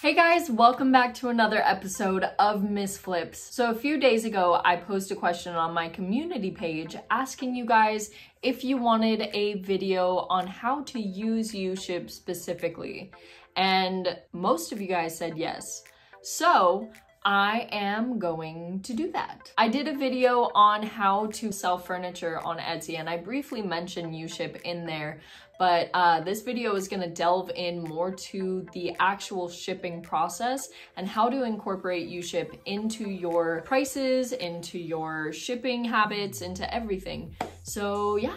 Hey guys, welcome back to another episode of Miss Flips. So a few days ago, I posted a question on my community page asking you guys if you wanted a video on how to use UShip specifically. And most of you guys said yes. So I am going to do that. I did a video on how to sell furniture on Etsy and I briefly mentioned UShip in there, but uh, this video is gonna delve in more to the actual shipping process and how to incorporate UShip into your prices, into your shipping habits, into everything. So yeah,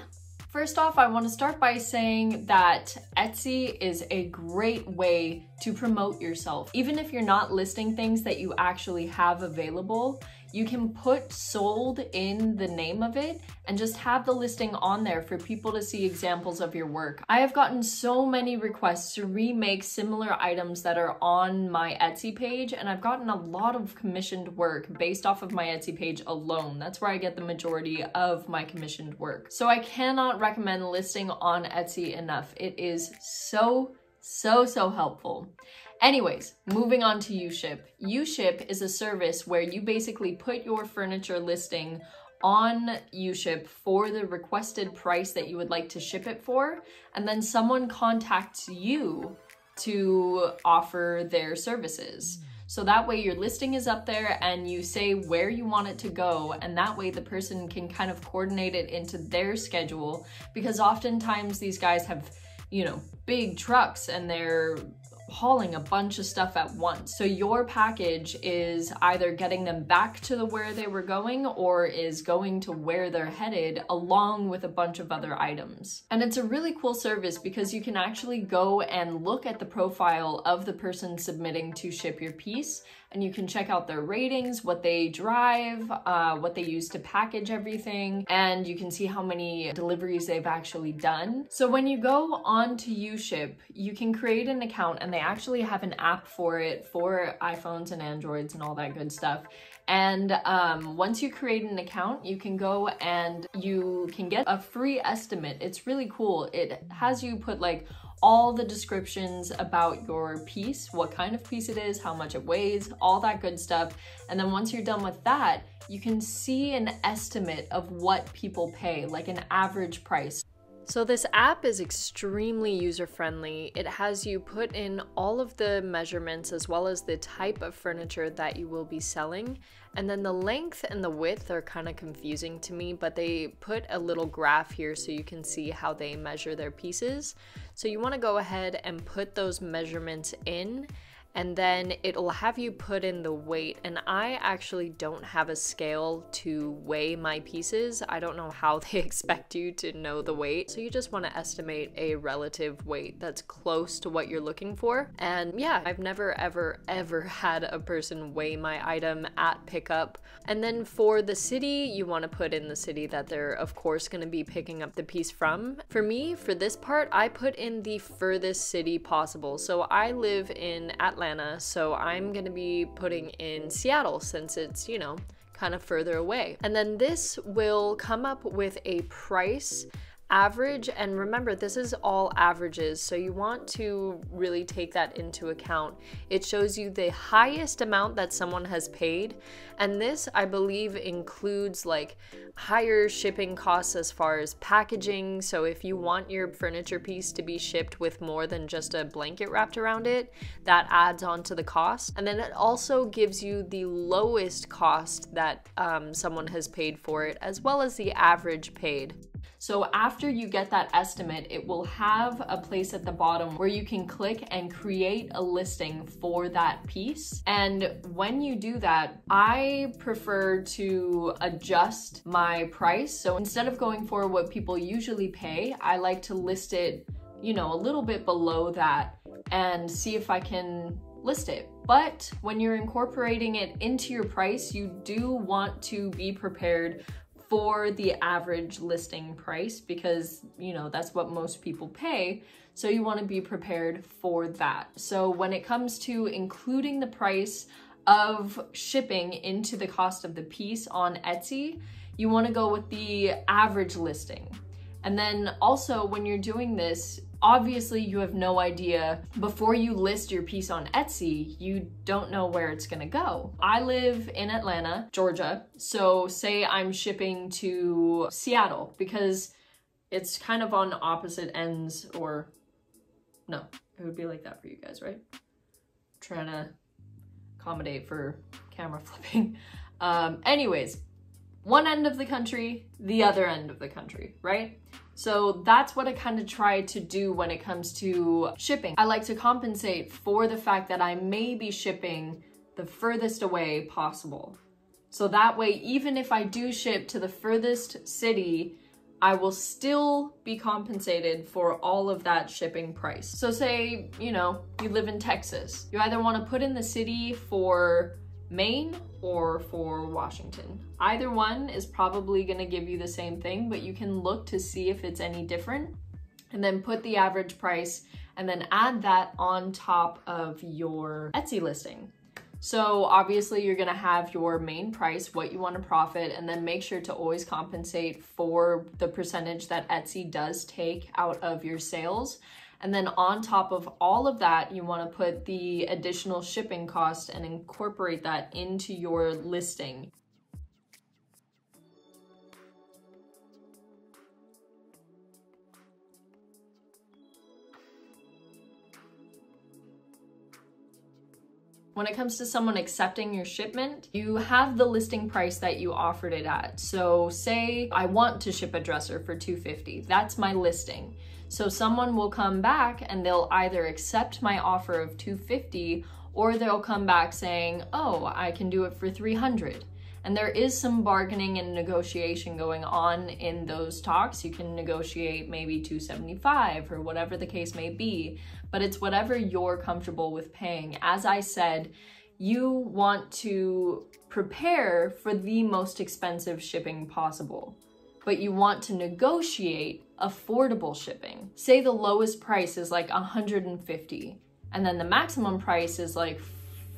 First off, I want to start by saying that Etsy is a great way to promote yourself. Even if you're not listing things that you actually have available, you can put sold in the name of it and just have the listing on there for people to see examples of your work. I have gotten so many requests to remake similar items that are on my Etsy page and I've gotten a lot of commissioned work based off of my Etsy page alone. That's where I get the majority of my commissioned work. So I cannot recommend listing on Etsy enough. It is so, so, so helpful. Anyways, moving on to UShip. UShip is a service where you basically put your furniture listing on UShip for the requested price that you would like to ship it for, and then someone contacts you to offer their services. So that way your listing is up there and you say where you want it to go and that way the person can kind of coordinate it into their schedule because oftentimes these guys have, you know, big trucks and they're hauling a bunch of stuff at once. So your package is either getting them back to the where they were going or is going to where they're headed along with a bunch of other items. And it's a really cool service because you can actually go and look at the profile of the person submitting to ship your piece and you can check out their ratings, what they drive, uh, what they use to package everything, and you can see how many deliveries they've actually done. So when you go on to UShip, you can create an account and they actually have an app for it for iPhones and Androids and all that good stuff. And um, once you create an account, you can go and you can get a free estimate. It's really cool. It has you put like all the descriptions about your piece, what kind of piece it is, how much it weighs, all that good stuff. And then once you're done with that, you can see an estimate of what people pay, like an average price. So this app is extremely user-friendly. It has you put in all of the measurements as well as the type of furniture that you will be selling. And then the length and the width are kind of confusing to me, but they put a little graph here so you can see how they measure their pieces. So you want to go ahead and put those measurements in and then it'll have you put in the weight. And I actually don't have a scale to weigh my pieces. I don't know how they expect you to know the weight. So you just want to estimate a relative weight that's close to what you're looking for. And yeah, I've never, ever, ever had a person weigh my item at pickup. And then for the city, you want to put in the city that they're, of course, going to be picking up the piece from. For me, for this part, I put in the furthest city possible. So I live in Atlanta Atlanta, so I'm gonna be putting in Seattle since it's, you know, kind of further away. And then this will come up with a price average and remember this is all averages so you want to really take that into account. It shows you the highest amount that someone has paid and this i believe includes like higher shipping costs as far as packaging so if you want your furniture piece to be shipped with more than just a blanket wrapped around it that adds on to the cost. And then it also gives you the lowest cost that um, someone has paid for it as well as the average paid so after you get that estimate, it will have a place at the bottom where you can click and create a listing for that piece. And when you do that, I prefer to adjust my price. So instead of going for what people usually pay, I like to list it, you know, a little bit below that and see if I can list it. But when you're incorporating it into your price, you do want to be prepared for the average listing price because, you know, that's what most people pay. So you want to be prepared for that. So when it comes to including the price of shipping into the cost of the piece on Etsy, you want to go with the average listing. And then also when you're doing this, obviously you have no idea before you list your piece on Etsy, you don't know where it's gonna go. I live in Atlanta, Georgia, so say I'm shipping to Seattle because it's kind of on opposite ends or no, it would be like that for you guys, right? trying to accommodate for camera flipping. Um, anyways, one end of the country, the other end of the country, right? So that's what I kind of try to do when it comes to shipping. I like to compensate for the fact that I may be shipping the furthest away possible. So that way, even if I do ship to the furthest city, I will still be compensated for all of that shipping price. So say, you know, you live in Texas. You either want to put in the city for Maine or for Washington. Either one is probably going to give you the same thing, but you can look to see if it's any different and then put the average price and then add that on top of your Etsy listing. So obviously you're gonna have your main price, what you wanna profit, and then make sure to always compensate for the percentage that Etsy does take out of your sales. And then on top of all of that, you wanna put the additional shipping cost and incorporate that into your listing. When it comes to someone accepting your shipment, you have the listing price that you offered it at. So say I want to ship a dresser for 250. That's my listing. So someone will come back and they'll either accept my offer of 250 or they'll come back saying, "Oh, I can do it for 300." And there is some bargaining and negotiation going on in those talks. You can negotiate maybe 275 or whatever the case may be, but it's whatever you're comfortable with paying. As I said, you want to prepare for the most expensive shipping possible, but you want to negotiate affordable shipping. Say the lowest price is like 150 and then the maximum price is like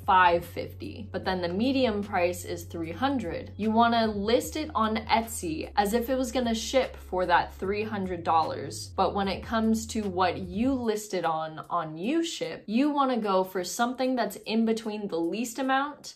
550 but then the medium price is 300 you want to list it on etsy as if it was going to ship for that $300 but when it comes to what you listed on on uship you want to go for something that's in between the least amount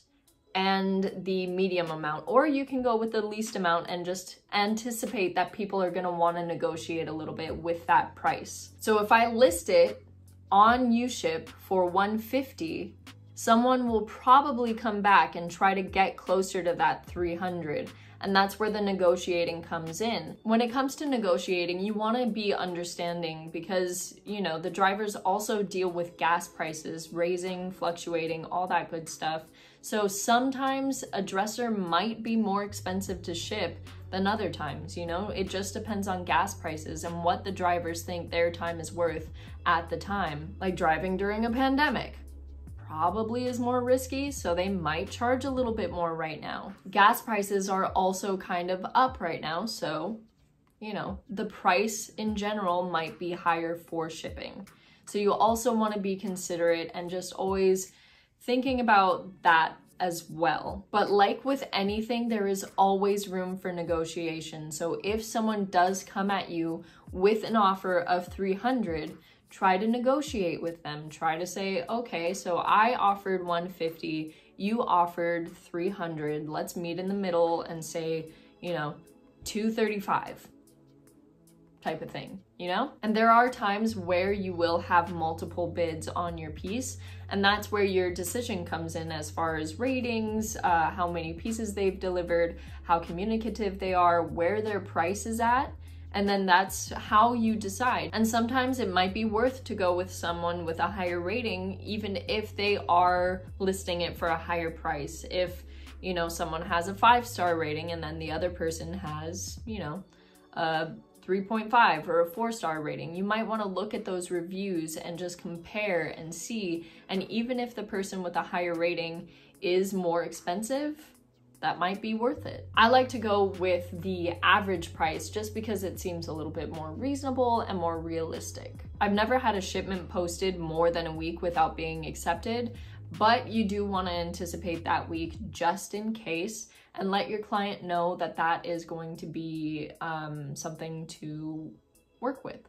and the medium amount or you can go with the least amount and just anticipate that people are going to want to negotiate a little bit with that price so if i list it on uship for 150 someone will probably come back and try to get closer to that 300 and that's where the negotiating comes in. When it comes to negotiating, you want to be understanding because, you know, the drivers also deal with gas prices, raising, fluctuating, all that good stuff. So sometimes a dresser might be more expensive to ship than other times, you know? It just depends on gas prices and what the drivers think their time is worth at the time. Like driving during a pandemic probably is more risky, so they might charge a little bit more right now. Gas prices are also kind of up right now, so you know, the price in general might be higher for shipping. So you also want to be considerate and just always thinking about that as well. But like with anything, there is always room for negotiation. So if someone does come at you with an offer of 300, try to negotiate with them. Try to say, okay, so I offered 150, you offered 300. Let's meet in the middle and say, you know, 235 type of thing, you know? And there are times where you will have multiple bids on your piece, and that's where your decision comes in as far as ratings, uh, how many pieces they've delivered, how communicative they are, where their price is at and then that's how you decide. And sometimes it might be worth to go with someone with a higher rating, even if they are listing it for a higher price. If, you know, someone has a five star rating and then the other person has, you know, a 3.5 or a four star rating, you might want to look at those reviews and just compare and see. And even if the person with a higher rating is more expensive, that might be worth it. I like to go with the average price just because it seems a little bit more reasonable and more realistic. I've never had a shipment posted more than a week without being accepted, but you do want to anticipate that week just in case and let your client know that that is going to be um, something to work with.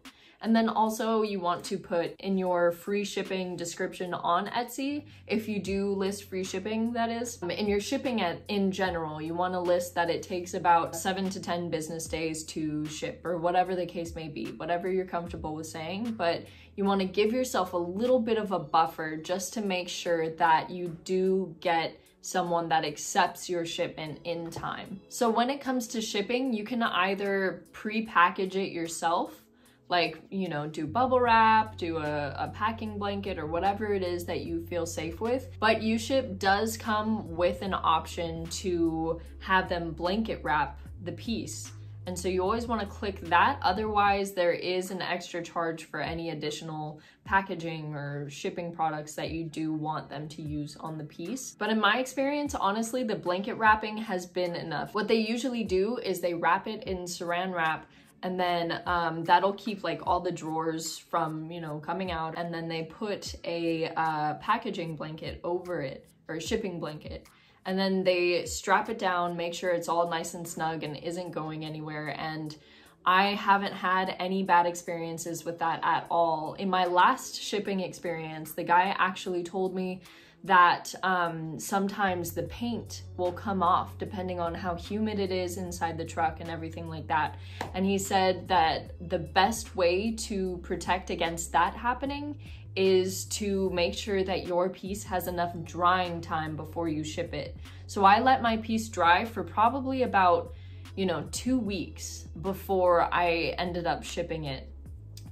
And then also you want to put in your free shipping description on Etsy, if you do list free shipping, that is. Um, in your shipping at, in general, you want to list that it takes about seven to 10 business days to ship or whatever the case may be, whatever you're comfortable with saying. But you want to give yourself a little bit of a buffer just to make sure that you do get someone that accepts your shipment in time. So when it comes to shipping, you can either pre-package it yourself, like, you know, do bubble wrap, do a, a packing blanket or whatever it is that you feel safe with. But UShip does come with an option to have them blanket wrap the piece. And so you always want to click that. Otherwise, there is an extra charge for any additional packaging or shipping products that you do want them to use on the piece. But in my experience, honestly, the blanket wrapping has been enough. What they usually do is they wrap it in saran wrap and then um, that'll keep like all the drawers from, you know, coming out. And then they put a uh, packaging blanket over it or a shipping blanket and then they strap it down, make sure it's all nice and snug and isn't going anywhere. And I haven't had any bad experiences with that at all. In my last shipping experience, the guy actually told me that um, sometimes the paint will come off depending on how humid it is inside the truck and everything like that. And he said that the best way to protect against that happening is to make sure that your piece has enough drying time before you ship it. So I let my piece dry for probably about, you know, two weeks before I ended up shipping it,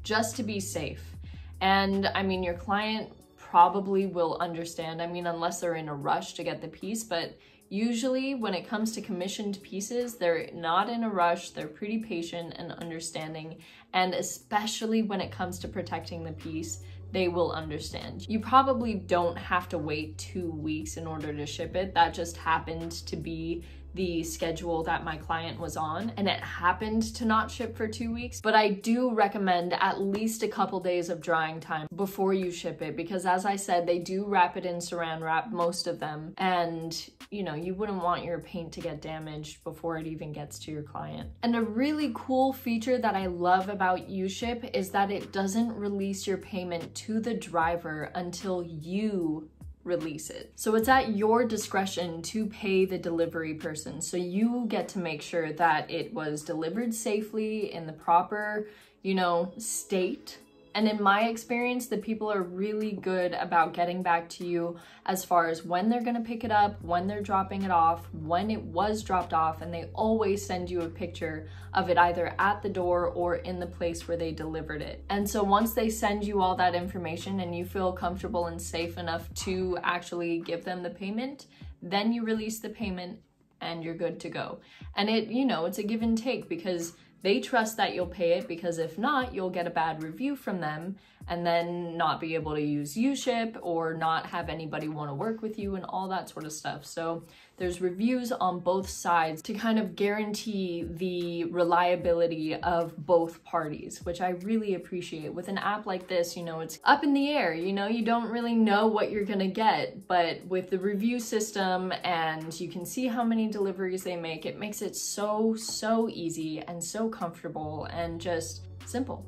just to be safe. And I mean, your client probably will understand. I mean, unless they're in a rush to get the piece, but usually when it comes to commissioned pieces, they're not in a rush, they're pretty patient and understanding. And especially when it comes to protecting the piece, they will understand. You probably don't have to wait two weeks in order to ship it. That just happened to be the schedule that my client was on and it happened to not ship for two weeks. But I do recommend at least a couple days of drying time before you ship it because as I said, they do wrap it in saran wrap, most of them. And you know, you wouldn't want your paint to get damaged before it even gets to your client. And a really cool feature that I love about UShip is that it doesn't release your payment to the driver until you release it. So it's at your discretion to pay the delivery person. So you get to make sure that it was delivered safely in the proper, you know, state and in my experience, the people are really good about getting back to you as far as when they're gonna pick it up, when they're dropping it off, when it was dropped off, and they always send you a picture of it either at the door or in the place where they delivered it. And so once they send you all that information and you feel comfortable and safe enough to actually give them the payment, then you release the payment and you're good to go. And it, you know, it's a give and take because they trust that you'll pay it because if not, you'll get a bad review from them and then not be able to use UShip or not have anybody want to work with you and all that sort of stuff. So there's reviews on both sides to kind of guarantee the reliability of both parties, which I really appreciate. With an app like this, you know, it's up in the air, you know, you don't really know what you're gonna get, but with the review system and you can see how many deliveries they make, it makes it so, so easy and so comfortable and just simple.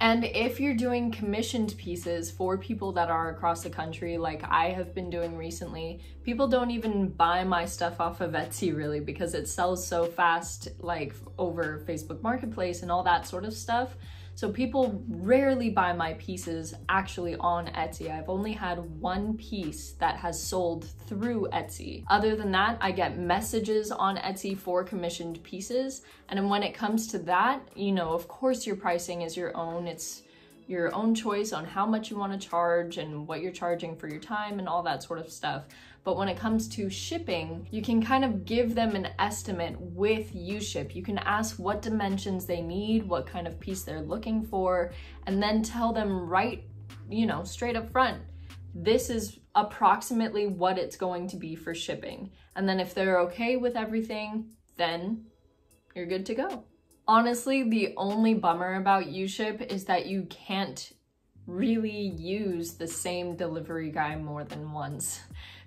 And if you're doing commissioned pieces for people that are across the country, like I have been doing recently, people don't even buy my stuff off of Etsy really because it sells so fast, like over Facebook Marketplace and all that sort of stuff. So people rarely buy my pieces actually on Etsy. I've only had one piece that has sold through Etsy. Other than that, I get messages on Etsy for commissioned pieces. And when it comes to that, you know, of course your pricing is your own. It's your own choice on how much you want to charge and what you're charging for your time and all that sort of stuff. But when it comes to shipping, you can kind of give them an estimate with UShip. You can ask what dimensions they need, what kind of piece they're looking for, and then tell them right, you know, straight up front, this is approximately what it's going to be for shipping. And then if they're okay with everything, then you're good to go. Honestly, the only bummer about UShip is that you can't really use the same delivery guy more than once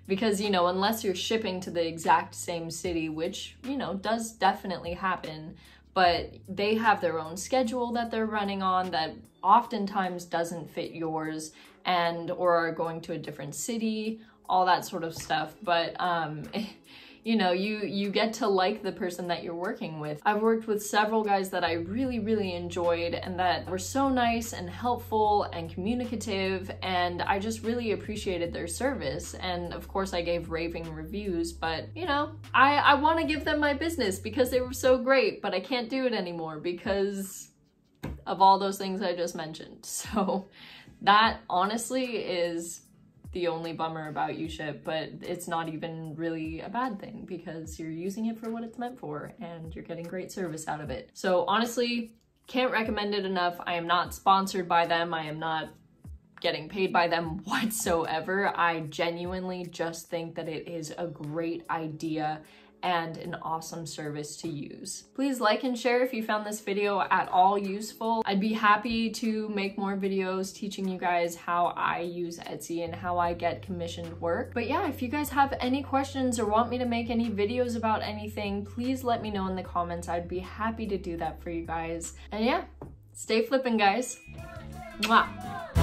because you know unless you're shipping to the exact same city which you know does definitely happen but they have their own schedule that they're running on that oftentimes doesn't fit yours and or are going to a different city, all that sort of stuff. But um you know, you you get to like the person that you're working with. I've worked with several guys that I really really enjoyed and that were so nice and helpful and communicative and I just really appreciated their service. And of course I gave raving reviews, but you know, I I want to give them my business because they were so great, but I can't do it anymore because of all those things I just mentioned. So that honestly is the only bummer about UShip, but it's not even really a bad thing because you're using it for what it's meant for and you're getting great service out of it. So honestly, can't recommend it enough. I am not sponsored by them. I am not getting paid by them whatsoever. I genuinely just think that it is a great idea and an awesome service to use. Please like and share if you found this video at all useful. I'd be happy to make more videos teaching you guys how I use Etsy and how I get commissioned work. But yeah, if you guys have any questions or want me to make any videos about anything, please let me know in the comments. I'd be happy to do that for you guys. And yeah, stay flipping guys. Mwah.